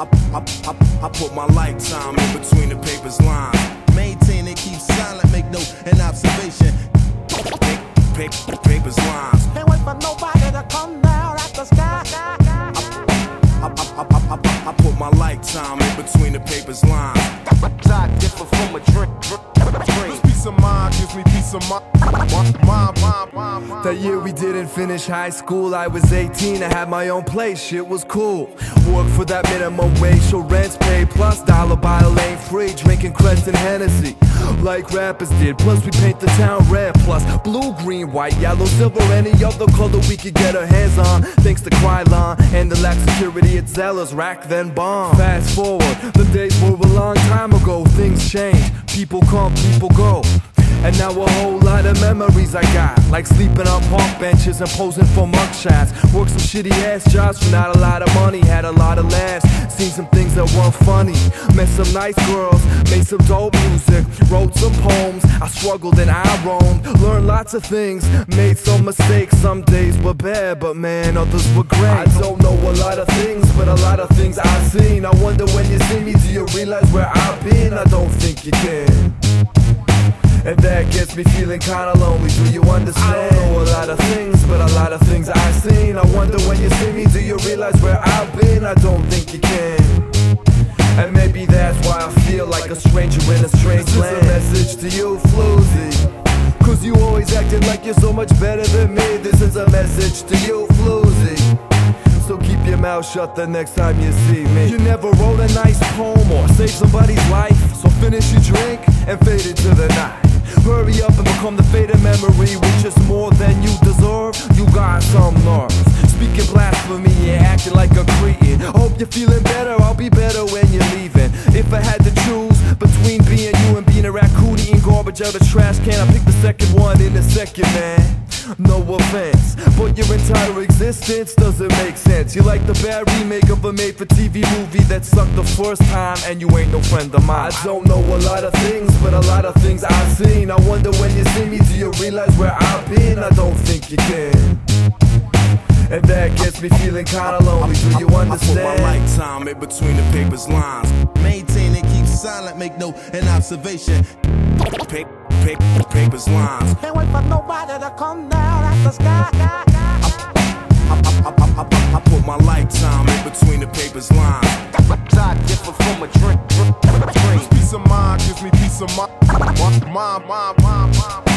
I, I, I, I put my lifetime in between the paper's lines. Maintain and keep silent, make no an observation. Paper, paper's lines. Can't wait for nobody to come down at the sky. I, I, I, I, I, I put my lifetime in between the paper's lines. I finish high school. I was 18, I had my own place, shit was cool. Work for that minimum wage, so rent's paid. Plus, dollar bottle ain't free. Drinking Cris and Hennessy, like rappers did. Plus, we paint the town red. Plus, blue, green, white, yellow, silver, any other color we could get our hands on. Thanks to Krylon and the lack security at Zellers, rack then bomb. Fast forward, the days were a long time ago. Things change, people come, people go. And now a whole lot of memories I got Like sleeping on park benches and posing for mugshots. Worked some shitty ass jobs for not a lot of money Had a lot of laughs, seen some things that weren't funny. Met some nice girls, made some dope music Wrote some poems, I struggled and I roamed Learned lots of things, made some mistakes Some days were bad, but man, others were great. I don't know a lot of things, but a lot of things I've seen. I wonder when you see me, do you realize where I've been? I don't think you can and that gets me feeling kinda lonely, do you understand? I don't know a lot of things, but a lot of things I've seen I wonder when you see me, do you realize where I've been? I don't think you can And maybe that's why I feel like a stranger in a strange this land This is a message to you, Floozy Cause you always acting like you're so much better than me This is a message to you, Floozy so keep your mouth shut the next time you see me. You never wrote a nice poem or saved somebody's life. So finish your drink and fade into the night. Hurry up and become the faded memory, which is more than you deserve. You got some nerve. Speaking blasphemy and acting like a cretin. Hope you're feeling better, I'll be better when you're leaving. If I had to choose between being you and being a raccoon eating garbage out of trash can, I second one in a second, man. No offense, but your entire existence doesn't make sense. You like the bad remake of a made for TV movie that sucked the first time, and you ain't no friend of mine. I don't know a lot of things, but a lot of things I've seen. I wonder when you see me, do you realize where I've been? I don't think you can. And that gets me feeling kinda lonely, do you understand? I put my lifetime in between the paper's lines. Maintain and keep silent, make no an observation. Paper, paper, paper's lines. Can't wait for nobody to come down at the sky. I, I, I, I, I put my lifetime in between the paper's lines. I differ from a drink. Peace of mind gives me peace of mind. Mind, mind, mind, mind.